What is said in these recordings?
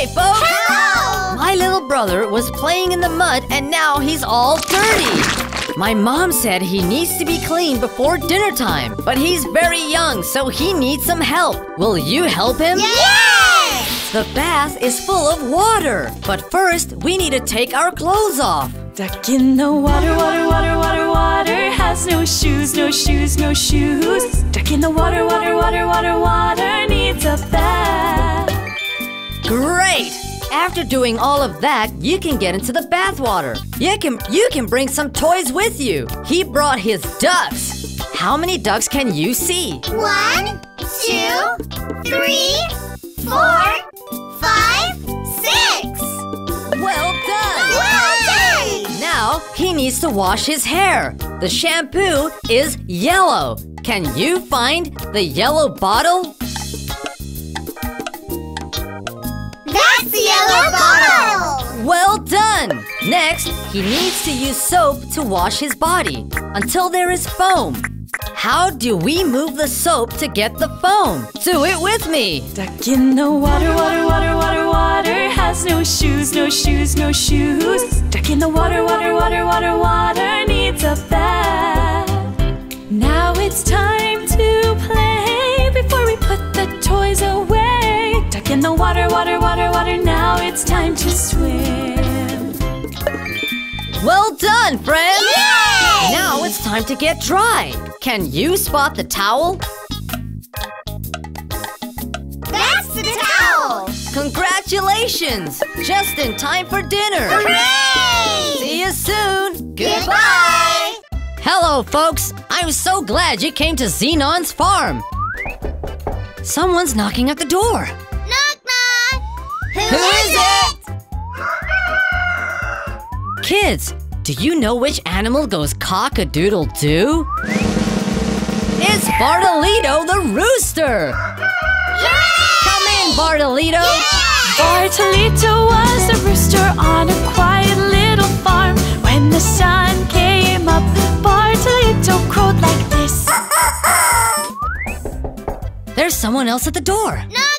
Hey, folks! Help! My little brother was playing in the mud and now he's all dirty. My mom said he needs to be clean before dinner time, but he's very young, so he needs some help. Will you help him? Yes! The bath is full of water, but first we need to take our clothes off. Duck in the water, water, water, water, water Has no shoes, no shoes, no shoes Duck in the water, water, water, water, water Great! After doing all of that, you can get into the bathwater. You can you can bring some toys with you. He brought his ducks. How many ducks can you see? One, two, three, four, five, six. Well done! Well done! Now he needs to wash his hair. The shampoo is yellow. Can you find the yellow bottle? That's the yellow bottle. Well done! Next, he needs to use soap to wash his body until there is foam. How do we move the soap to get the foam? Do it with me! Duck in the water, water, water, water, water Has no shoes, no shoes, no shoes Duck in the water, water, water, water, water Needs a bath Now it's time to play Before we put the toys away Duck in the water, water, water, water Now it's time to swim Well done, friends! Yay! Now it's time to get dry. Can you spot the towel? That's the towel. Congratulations! Just in time for dinner! Hooray! See you soon! Goodbye. Hello, folks! I'm so glad you came to Zenon's farm! Someone's knocking at the door. Knock knock. Who, Who is it? Kids, do you know which animal goes cock-a-doodle doo? It's Bartolito the rooster! Come in, Bartolito! Bartolito was a rooster on a quiet little farm. When the sun came up, Bartolito crowed like this. There's someone else at the door. Knock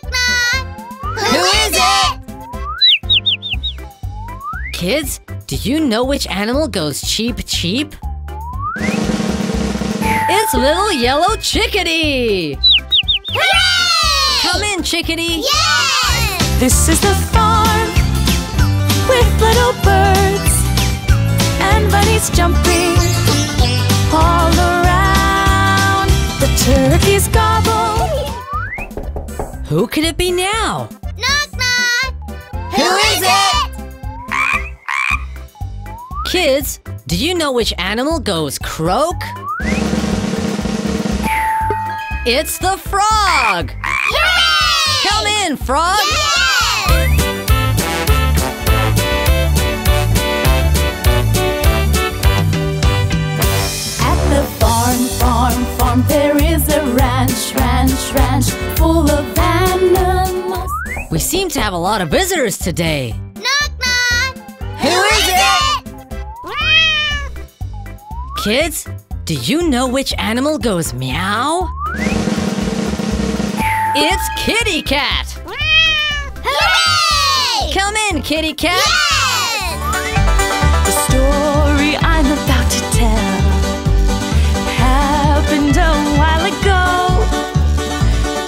Kids, do you know which animal goes cheep cheep? It's little yellow chickadee! Hooray! Come in, chickadee! Yes! This is the farm with little birds and bunnies jumping all around. The turkeys gobble. Who could it be now? Kids, do you know which animal goes croak? It's the frog! Hooray! Come in, frog! The farm, farm, farm, there is a ranch, ranch, ranch full of animals. We seem to have a lot of visitors today. Kids, do you know which animal goes meow? It's kitty cat! Hooray! Come in, kitty cat! Yes! The story I'm about to tell happened a while ago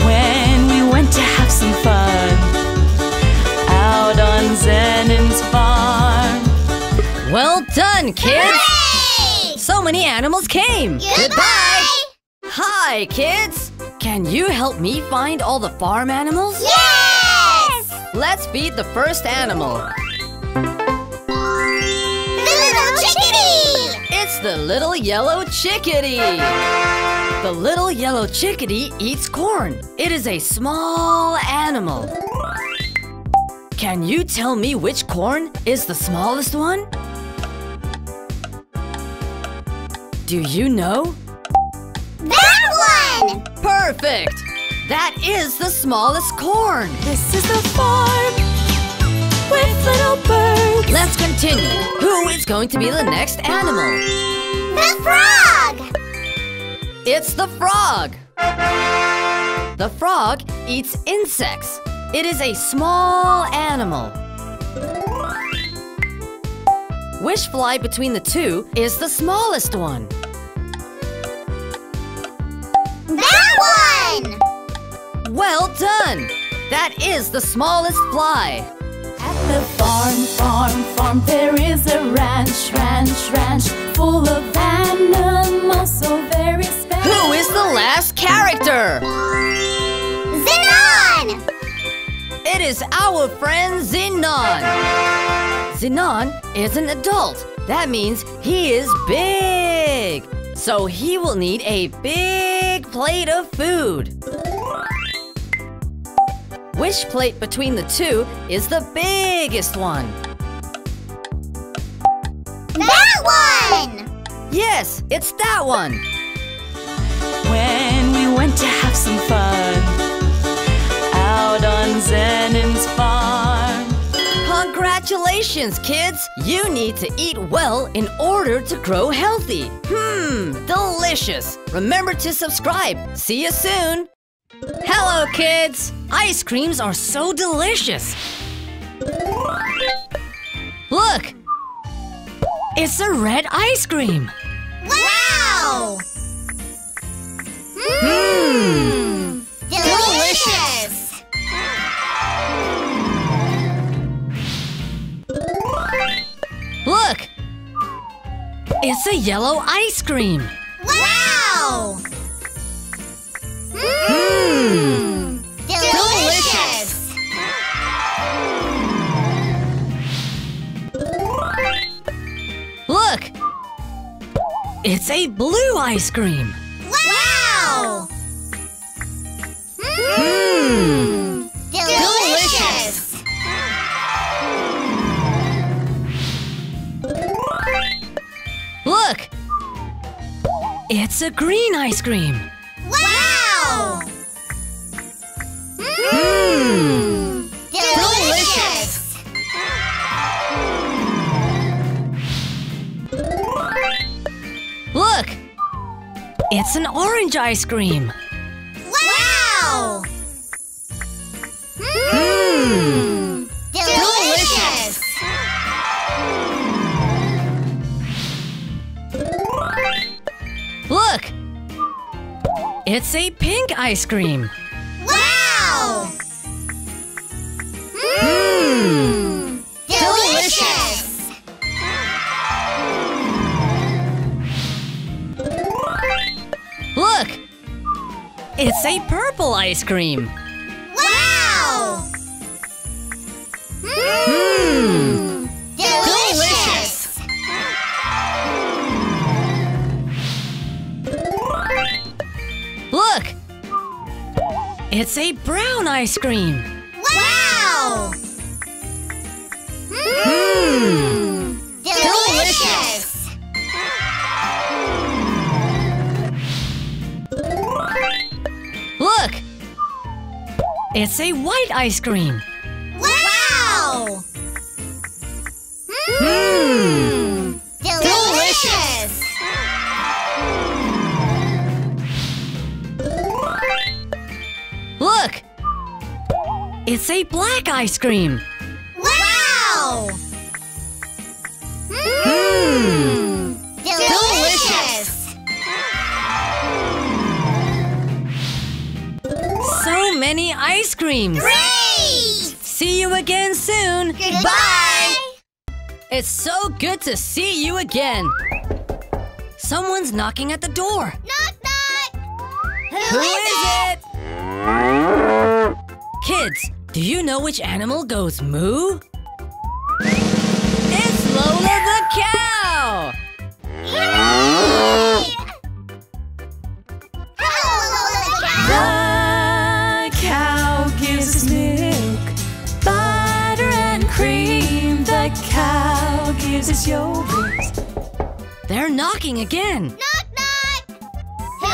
when we went to have some fun out on Zenon's farm. Well done, kids! Hooray! So many animals came! Goodbye! Hi, kids! Can you help me find all the farm animals? Yes! Let's feed the first animal. The little chickadee! It's the little yellow chickadee. The little yellow chickadee eats corn. It is a small animal. Can you tell me which corn is the smallest one? Do you know? That one! Perfect! That is the smallest corn. This is the farm with little birds. Let's continue. Who is going to be the next animal? The frog! It's the frog. The frog eats insects. It is a small animal. Which fly between the two is the smallest one? Well done! That is the smallest fly. At the farm, farm, farm, there is a ranch, ranch, ranch, full of animals so very special. Who is the last character? Zenon! It is our friend Zenon. Zenon is an adult. That means he is big. So he will need a big plate of food. Which plate between the two is the biggest one? That one! Yes, it's that one. When we went to have some fun out on Zenon's farm. Congratulations, kids! You need to eat well in order to grow healthy. Hmm, delicious. Remember to subscribe. See you soon. Hello, kids! Ice creams are so delicious. Look! It's a red ice cream. Wow! Mmm! Delicious! Look! It's a yellow ice cream. It's a blue ice cream. Wow! Mmm! Delicious! Look! It's a green ice cream. It's an orange ice cream. Wow! Mmm! Delicious! Look! It's a pink ice cream. It's a purple ice cream. Wow! Mmm! Delicious! Look! It's a brown ice cream. Wow! Mmm! Delicious! Look! It's a white ice cream. Wow! Mmm! Delicious! Look! It's a black ice cream. Wow! Mmm! Many ice creams. Great! See you again soon. Goodbye! It's so good to see you again. Someone's knocking at the door. Knock knock! Who is it? Kids, do you know which animal goes moo? It's Lola the cow! Cow gives us yogurt. They're knocking again. Knock knock!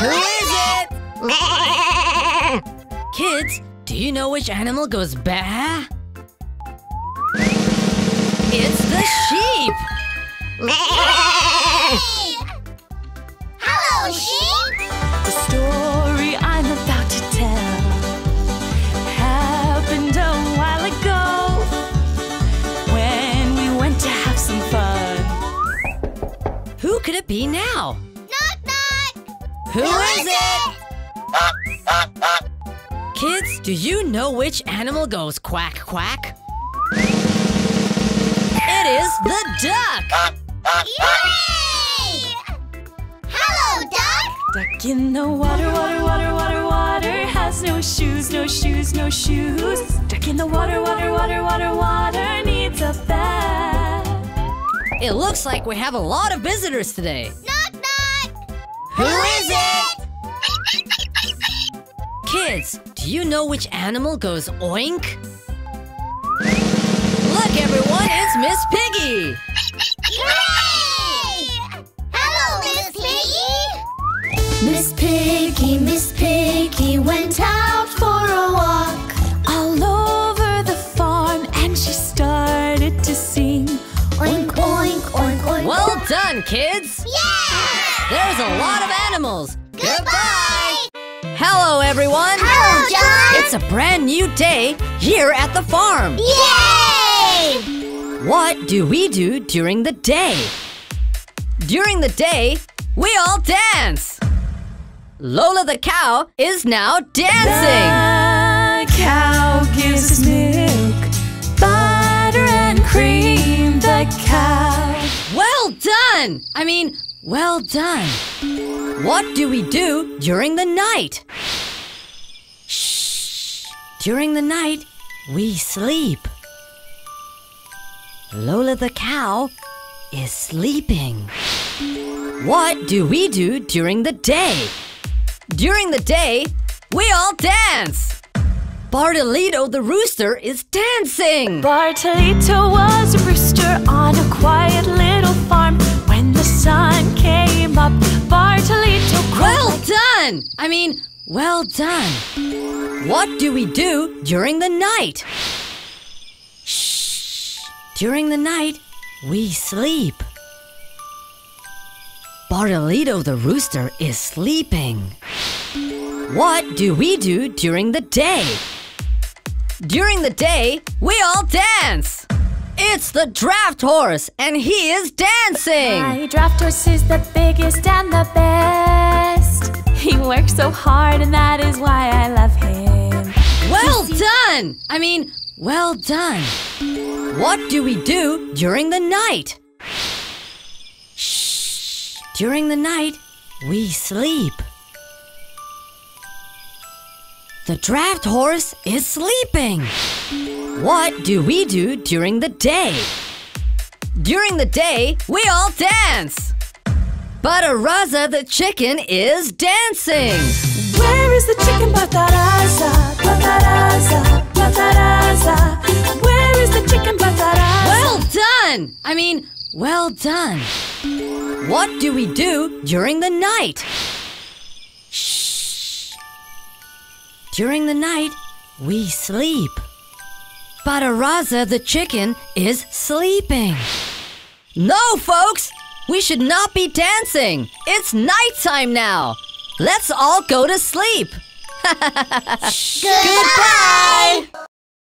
Who is it? Kids, do you know which animal goes bah? It's the sheep. Hello, sheep! Be now? Knock, knock. Who is it? Kids, do you know which animal goes quack quack? It is the duck! Yay! Hello, duck. Duck in the water, water, water, water, water has no shoes, no shoes, no shoes. Duck in the water, water, water, water, water needs a bath. It looks like we have a lot of visitors today. Knock, knock. Who is it? Kids, do you know which animal goes oink? Look, everyone, it's Miss Piggy! Hooray! Hello, Miss Piggy. Miss Piggy, Miss Piggy went out for a walk. Done, kids! Yeah! There's a lot of animals. Goodbye. Hello, everyone! Hello, John. It's a brand new day here at the farm. Yay! What do we do during the day? During the day, we all dance. Lola the cow is now dancing. The cow done! I mean, well done. What do we do during the night? Shh. During the night, we sleep. Lola the cow is sleeping. What do we do during the day? During the day, we all dance. Bartolito the rooster is dancing. Bartolito was a rooster on a quiet little farm. Up, Well done! I mean, well done. What do we do during the night? Shh. During the night, we sleep. Bartolito the rooster is sleeping. What do we do during the day? During the day, we all dance. It's the draft horse, and he is dancing. My draft horse is the biggest and the best. He works so hard, and that is why I love him. Well done! I mean, well done. What do we do during the night? Shh. During the night, we sleep. The draft horse is sleeping. What do we do during the day? During the day, we all dance. Pataraza the chicken is dancing. Where is the chicken pataraza? Pataraza, pataraza. Where is the chicken pataraza? Well done! I mean, well done. What do we do during the night? Shh. During the night, we sleep. Pataraza the chicken is sleeping. No, folks! We should not be dancing. It's nighttime now. Let's all go to sleep. Goodbye.